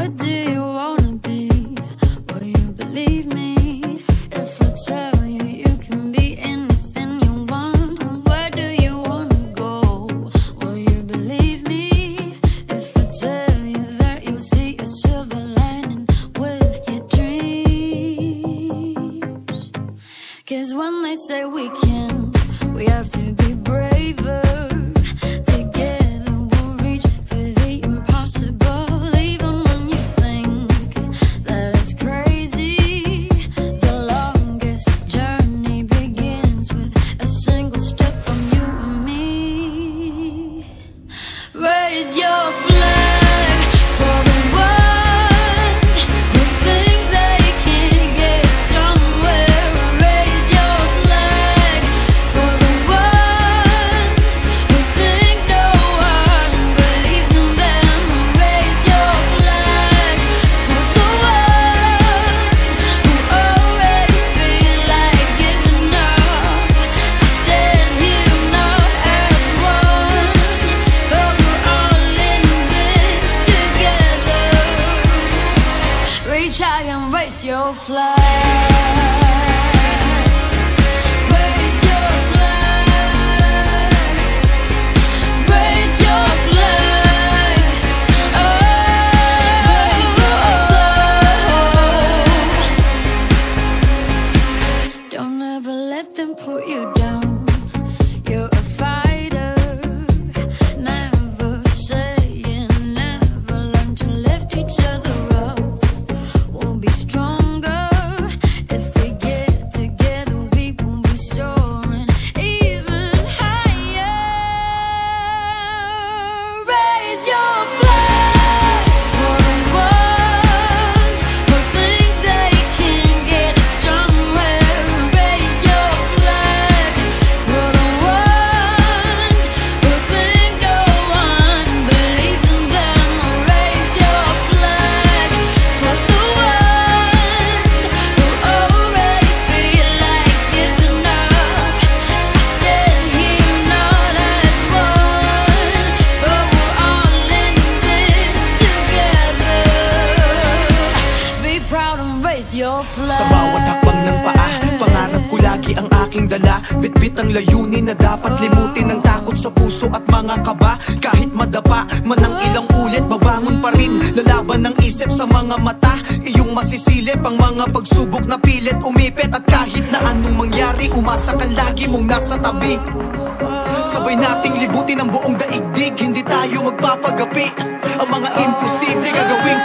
What do you wanna be? Will you believe me if I tell you you can be anything you want? Where do you wanna go? Will you believe me if I tell you that you'll see a silver lining with your dreams? Cause when they say we can't, we have to be braver. Reach out and raise your flag. Raise your hakbang ng paa Pangarap ko lagi ang aking dala. Bitbit ang layunin na dapat limutin Ang takot sa puso at mga kaba. Kahit madapa man ang ilang ulit Babangon pa rin Lalaban ng isip sa mga mata. Iyong masisilip ang mga pagsubok na pilit Umipit at kahit na anong mangyari Umasa ka lagi mong nasa tabi. Sabay nating libutin ang buong daigdig Hindi tayo magpapagapi. Ang mga imposible gagawin